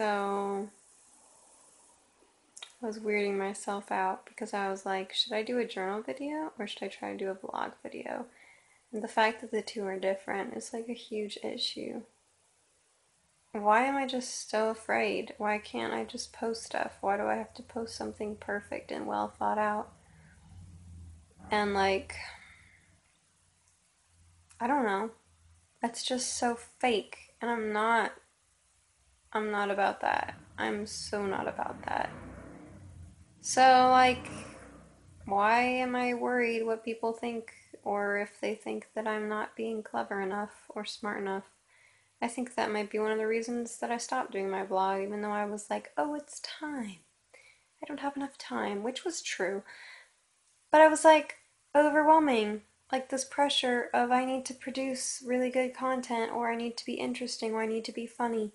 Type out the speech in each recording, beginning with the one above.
So I was weirding myself out because I was like, should I do a journal video or should I try to do a vlog video? And the fact that the two are different is like a huge issue. Why am I just so afraid? Why can't I just post stuff? Why do I have to post something perfect and well thought out? And like, I don't know. That's just so fake. And I'm not, I'm not about that. I'm so not about that. So, like, why am I worried what people think or if they think that I'm not being clever enough or smart enough? I think that might be one of the reasons that I stopped doing my blog, even though I was like, oh, it's time. I don't have enough time, which was true. But I was like, overwhelming. Like this pressure of I need to produce really good content, or I need to be interesting, or I need to be funny.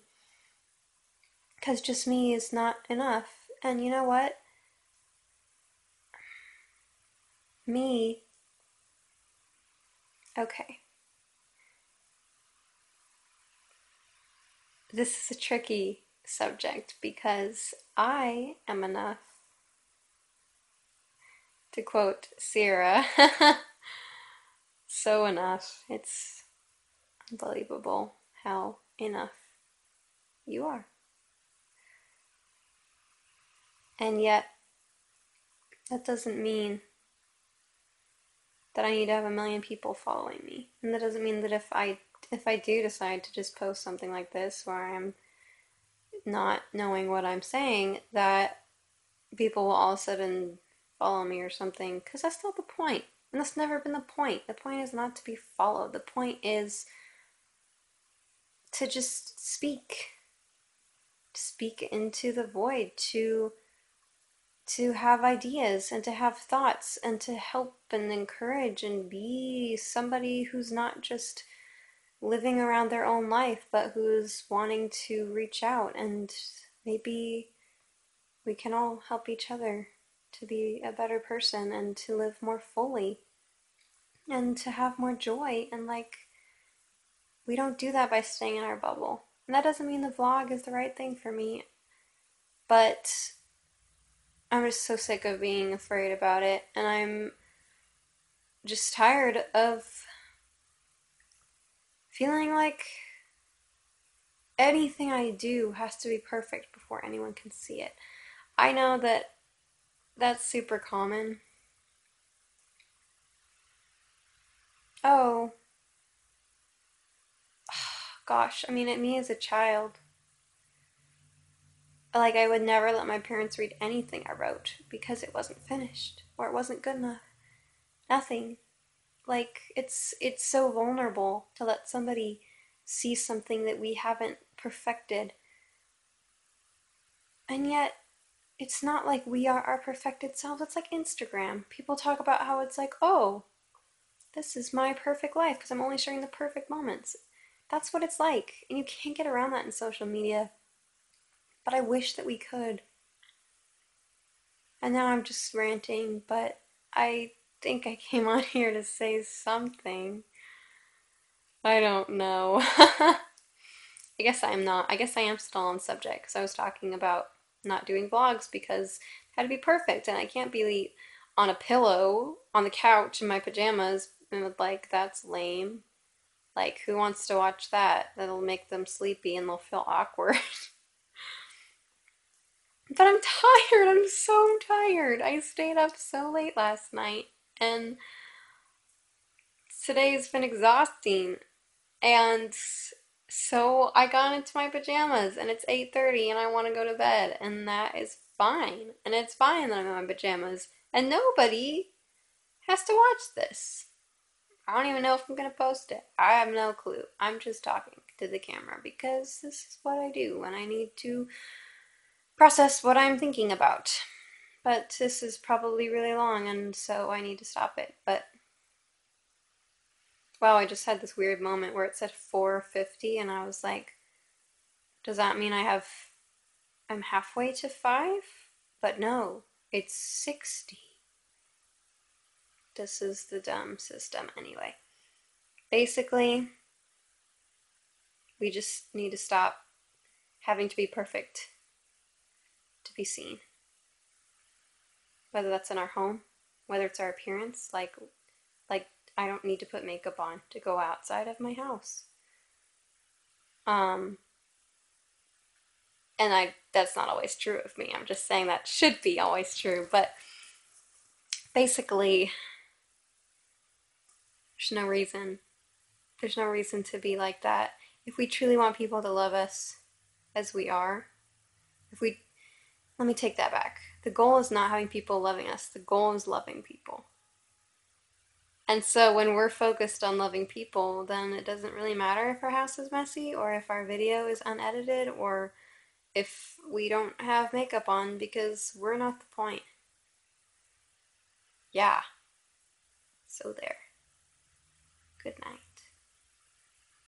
Because just me is not enough. And you know what? Me. Okay. This is a tricky subject because I am enough. To quote Sierra, so enough. It's unbelievable how enough you are. And yet, that doesn't mean that I need to have a million people following me. And that doesn't mean that if I if I do decide to just post something like this where I'm not knowing what I'm saying, that people will all of a sudden follow me or something, because that's not the point. And that's never been the point. The point is not to be followed. The point is to just speak. Speak into the void, to to have ideas and to have thoughts and to help and encourage and be somebody who's not just living around their own life but who's wanting to reach out and maybe we can all help each other to be a better person and to live more fully and to have more joy and like we don't do that by staying in our bubble. And that doesn't mean the vlog is the right thing for me. But I'm just so sick of being afraid about it, and I'm just tired of feeling like anything I do has to be perfect before anyone can see it. I know that that's super common. Oh. Gosh, I mean, at me as a child, like I would never let my parents read anything I wrote because it wasn't finished or it wasn't good enough. Nothing. Like it's it's so vulnerable to let somebody see something that we haven't perfected. And yet it's not like we are our perfected selves. It's like Instagram. People talk about how it's like, "Oh, this is my perfect life because I'm only sharing the perfect moments." That's what it's like. And you can't get around that in social media but I wish that we could. And now I'm just ranting, but I think I came on here to say something. I don't know. I guess I'm not. I guess I am still on subject because I was talking about not doing vlogs because had to be perfect and I can't be on a pillow on the couch in my pajamas and like that's lame. Like who wants to watch that? That'll make them sleepy and they'll feel awkward. But I'm tired. I'm so tired. I stayed up so late last night and today's been exhausting. And so I got into my pajamas and it's 8:30 and I want to go to bed and that is fine. And it's fine that I'm in my pajamas and nobody has to watch this. I don't even know if I'm going to post it. I have no clue. I'm just talking to the camera because this is what I do when I need to process what I'm thinking about. But this is probably really long, and so I need to stop it. But wow, I just had this weird moment where it said 450, and I was like, does that mean I have. I'm halfway to 5? But no, it's 60. This is the dumb system anyway. Basically, we just need to stop having to be perfect to be seen. Whether that's in our home, whether it's our appearance, like like I don't need to put makeup on to go outside of my house. Um and I that's not always true of me. I'm just saying that should be always true, but basically there's no reason there's no reason to be like that. If we truly want people to love us as we are, if we let me take that back. The goal is not having people loving us. The goal is loving people. And so when we're focused on loving people, then it doesn't really matter if our house is messy or if our video is unedited or if we don't have makeup on because we're not the point. Yeah. So there. Good night.